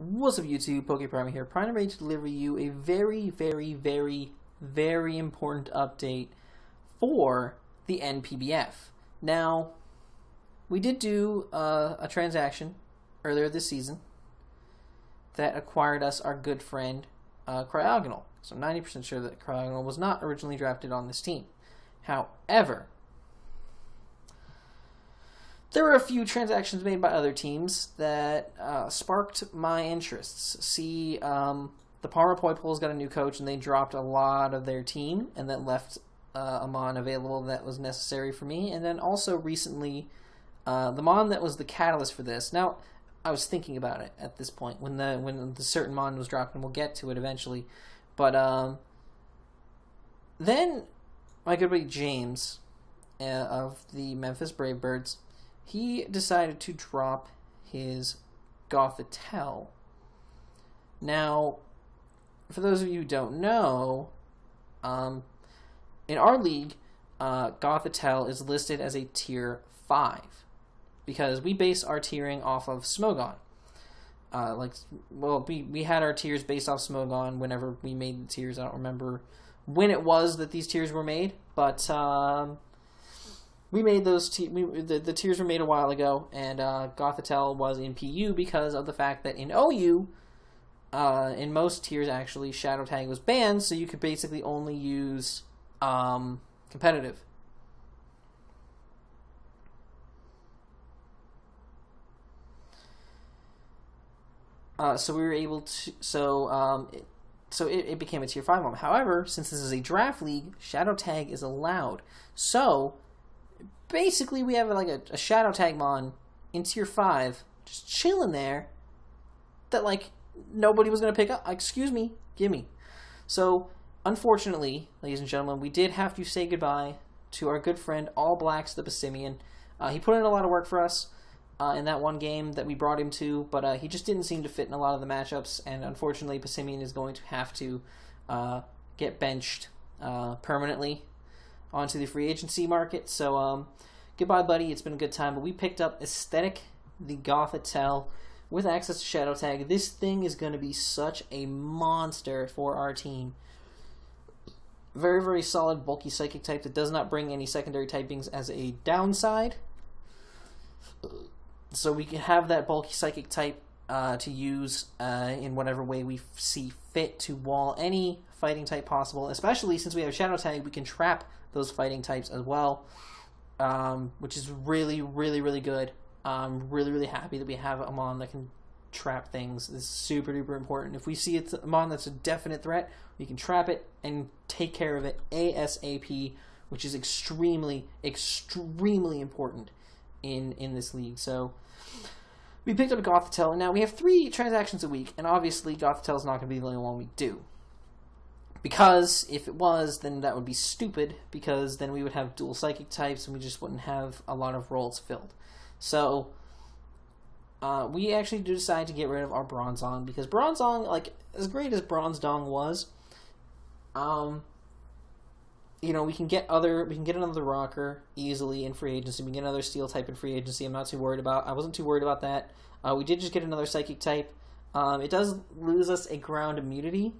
What's up YouTube, PokePrimer here, Prime ready to deliver you a very, very, very, very important update for the NPBF. Now, we did do uh, a transaction earlier this season that acquired us our good friend uh, Cryogonal. So I'm 90% sure that Cryogonal was not originally drafted on this team. However, there were a few transactions made by other teams that uh, sparked my interests. See, um, the Parma Poipoles got a new coach, and they dropped a lot of their team, and that left uh, a Mon available that was necessary for me. And then also recently, uh, the Mon that was the catalyst for this. Now, I was thinking about it at this point when the when the certain Mon was dropped, and we'll get to it eventually. But um, then my good buddy James uh, of the Memphis Brave Birds he decided to drop his Gothitelle. Now, for those of you who don't know, um, in our league, uh, Gothitelle is listed as a tier 5 because we base our tiering off of Smogon. Uh, like, well, we, we had our tiers based off Smogon whenever we made the tiers. I don't remember when it was that these tiers were made, but um, we made those te- we, the, the tiers were made a while ago, and uh, Gothitelle was in PU because of the fact that in OU, uh, in most tiers actually, Shadow Tag was banned, so you could basically only use um, competitive. Uh, so we were able to so um, it, so it, it became a tier five moment. However, since this is a draft league, Shadow Tag is allowed. So basically we have like a, a shadow tagmon in tier five, just chilling there. That like nobody was gonna pick up. Excuse me, gimme. So unfortunately, ladies and gentlemen, we did have to say goodbye to our good friend All Blacks the Passimian. Uh, he put in a lot of work for us uh, in that one game that we brought him to, but uh, he just didn't seem to fit in a lot of the matchups, and unfortunately, Passimian is going to have to uh, get benched uh, permanently onto the free agency market. So, um, goodbye, buddy. It's been a good time. But we picked up Aesthetic, the Gothitelle, with access to Shadow Tag. This thing is going to be such a monster for our team. Very, very solid, bulky psychic type that does not bring any secondary typings as a downside. So we can have that bulky psychic type uh, to use uh, in whatever way we see fit to wall any fighting type possible. Especially since we have Shadow Tag, we can trap those fighting types as well, um, which is really, really, really good. I'm really, really happy that we have a Mon that can trap things. This is super duper important. If we see it's a Mon that's a definite threat, we can trap it and take care of it ASAP, which is extremely, extremely important in in this league. So we picked up Gothitelle, and now we have three transactions a week, and obviously Gothitelle is not going to be the only one we do. Because if it was, then that would be stupid, because then we would have dual psychic types and we just wouldn't have a lot of roles filled. So, uh, we actually do decide to get rid of our Bronzong, because Bronzong, like, as great as Bronzong was, um, you know, we can get other, we can get another rocker easily in free agency. We can get another steel type in free agency. I'm not too worried about. I wasn't too worried about that. Uh, we did just get another psychic type. Um, it does lose us a ground immunity,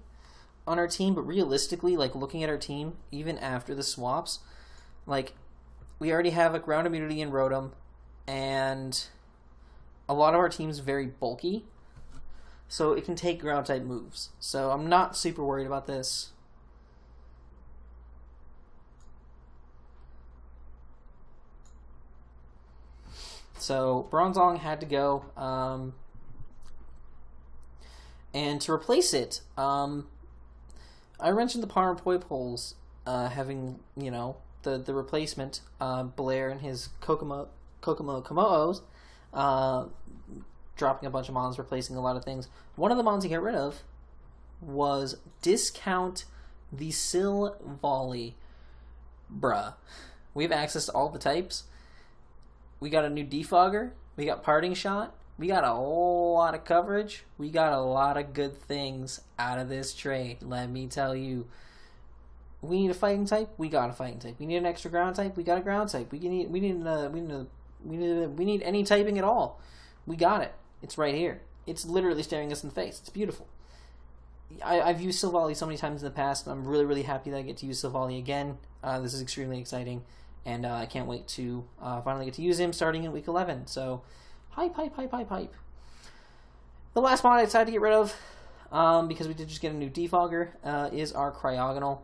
on our team, but realistically, like looking at our team, even after the swaps, like we already have a ground immunity in Rotom, and a lot of our team's very bulky, so it can take ground type moves. So I'm not super worried about this. So Bronzong had to go. Um, and to replace it, um, I mentioned the Parma Poipoles uh, having, you know, the the replacement, uh, Blair and his Kokomo Kokomo Komoos, uh, dropping a bunch of mons, replacing a lot of things. One of the mons he got rid of was discount the Sill Volley. Bruh. We have access to all the types. We got a new defogger. We got parting shot. We got a whole lot of coverage. We got a lot of good things out of this trade. Let me tell you. We need a fighting type. We got a fighting type. We need an extra ground type. We got a ground type. We need. We need. A, we need. We need. We need any typing at all. We got it. It's right here. it's literally staring us in the face. It's beautiful. I, have used Silvally so many times in the past. I'm really, really happy that I get to use Silvally again. Uh, this is extremely exciting, and uh, I can't wait to uh, finally get to use him starting in week 11. So, hype, hype, hype, hype, hype. The last mod I decided to get rid of, um, because we did just get a new defogger, uh, is our Cryogonal.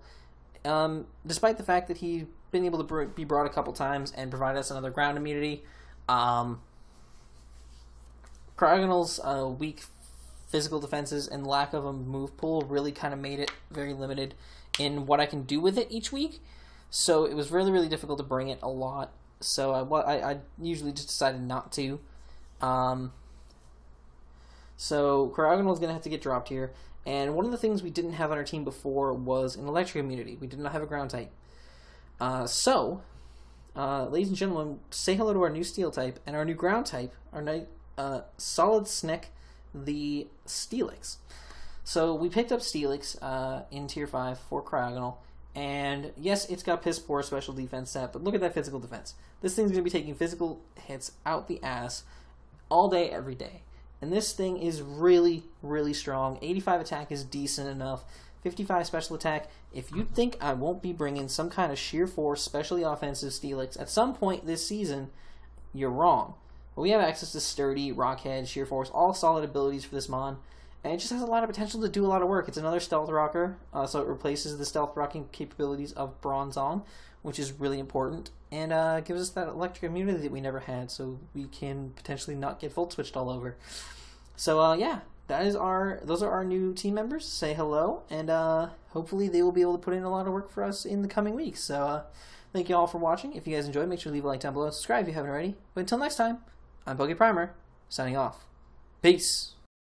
Um, despite the fact that he's been able to be brought a couple times and provide us another ground immunity, um, Cryogonal's uh, weak physical defenses and lack of a move pool really kind of made it very limited in what I can do with it each week. So it was really, really difficult to bring it a lot. So I, I, I usually just decided not to. Um, so Cryogonal is going to have to get dropped here. And one of the things we didn't have on our team before was an electric immunity. We did not have a ground type. Uh, so, uh, ladies and gentlemen, say hello to our new steel type and our new ground type, our night, uh, solid snick, the Steelix. So we picked up Steelix uh, in Tier 5 for Cryogonal, and yes, it's got piss poor special defense set, but look at that physical defense. This thing's going to be taking physical hits out the ass all day, every day. And this thing is really, really strong. 85 attack is decent enough. 55 special attack. If you think I won't be bringing some kind of sheer force, specially offensive Steelix at some point this season, you're wrong. But we have access to Sturdy, Rockhead, Sheer Force, all solid abilities for this Mon. And it just has a lot of potential to do a lot of work. It's another Stealth Rocker, uh, so it replaces the Stealth Rocking capabilities of Bronzong, which is really important, and uh, gives us that electric immunity that we never had, so we can potentially not get Volt Switched all over. So uh, yeah, that is our those are our new team members. Say hello, and uh, hopefully they will be able to put in a lot of work for us in the coming weeks. So uh, thank you all for watching. If you guys enjoyed, make sure to leave a like down below and subscribe if you haven't already. But until next time, I'm Poke Primer, signing off. Peace.